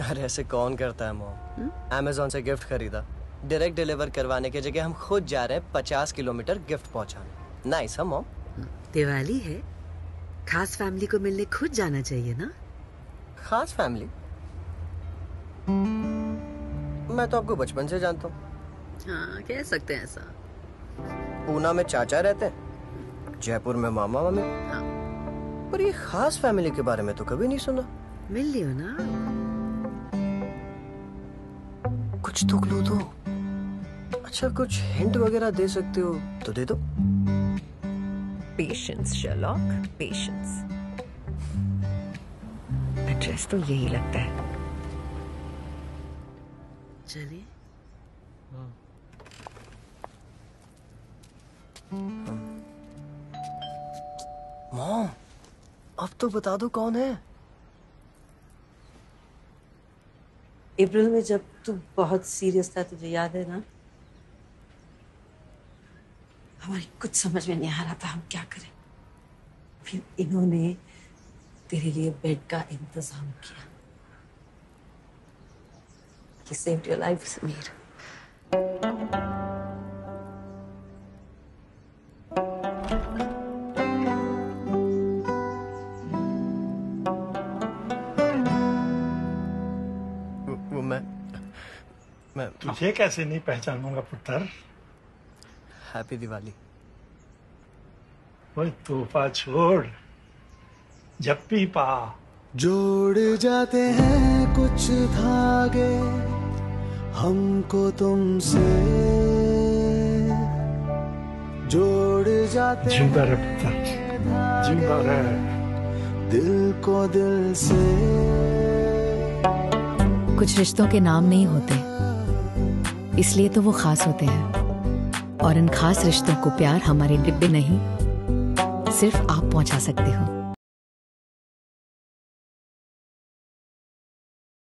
अरे ऐसे कौन करता है मॉम? अमेजोन से गिफ्ट खरीदा। डायरेक्ट डिलीवर करवाने की जगह हम खुद जा रहे हैं पचास किलोमीटर गिफ्ट पहुँचाने। नाइस है मॉम? दिवाली है। खास फैमिली को मिलने खुद जाना चाहिए ना? खास फैमिली मैं तो आपको बचपन से जानता हूँ। हाँ कह सकते हैं ऐसा। पूना में चाचा रहते हैं। जयपुर में मामा मामी। हाँ। पर ये खास फैमिली के बारे में तो कभी नहीं सुना। मिल लियो ना? कुछ तो क्लू दो। अच्छा कुछ हिंट वगैरह दे सकते हो तो दे दो। पेशेंस शर्लॉक पेशेंस एड्रेस तो यही लगता है। चलिए। मॉम अब तो बता दो कौन है। अप्रैल में जब तू बहुत सीरियस था तुझे याद है ना? हमारी कुछ समझ में नहीं आ रहा था हम क्या करें। फिर इन्होंने तेरे लिए बेड का इंतज़ाम किया। कि saved your life, समीर मैं तुझे कैसे नहीं पहचानूँगा पुत्र? हैप्पी दिवाली वो तूफा छोड़ जब भी पा। जोड़ जाते हैं कुछ धागे हमको तुमसे। जोड़ जाते ज़िंदा रहे पुत्र। ज़िंदा रहे। दिल को दिल से। कुछ रिश्तों के नाम नहीं होते। इसलिए तो वो खास होते हैं। और इन खास रिश्तों को प्यार हमारे डिब्बे नहीं, सिर्फ़ आप पहुँचा सकते हो।